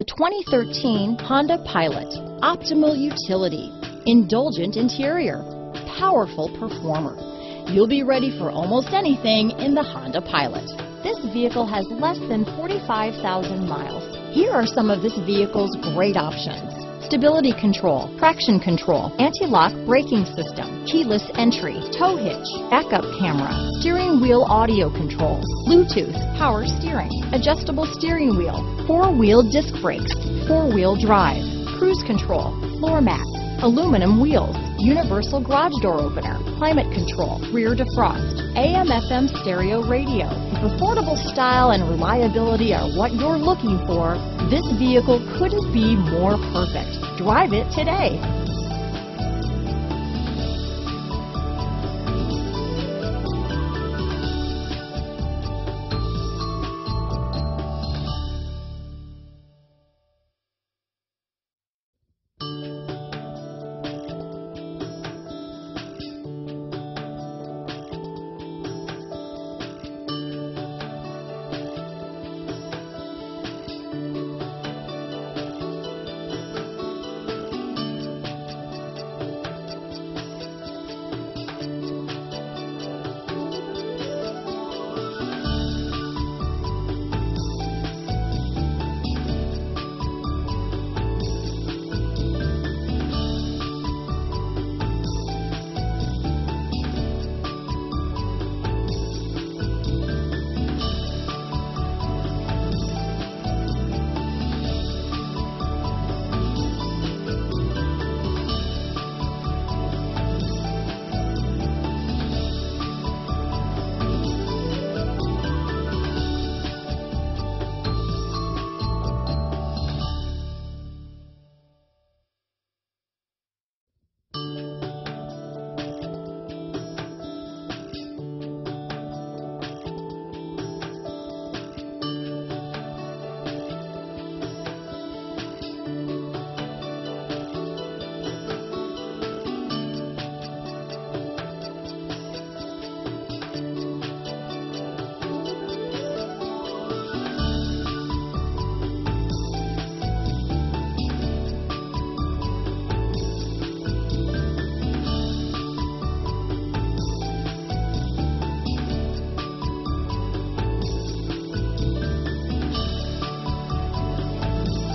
The 2013 Honda Pilot. Optimal utility, indulgent interior, powerful performer. You'll be ready for almost anything in the Honda Pilot. This vehicle has less than 45,000 miles. Here are some of this vehicle's great options. Stability control, traction control, anti-lock braking system, keyless entry, tow hitch, backup camera, steering wheel audio controls, Bluetooth, power steering, adjustable steering wheel, four-wheel disc brakes, four-wheel drive, cruise control, floor mats, aluminum wheels, universal garage door opener, climate control, rear defrost, AM FM stereo radio. If affordable style and reliability are what you're looking for, this vehicle couldn't be more perfect. Drive it today.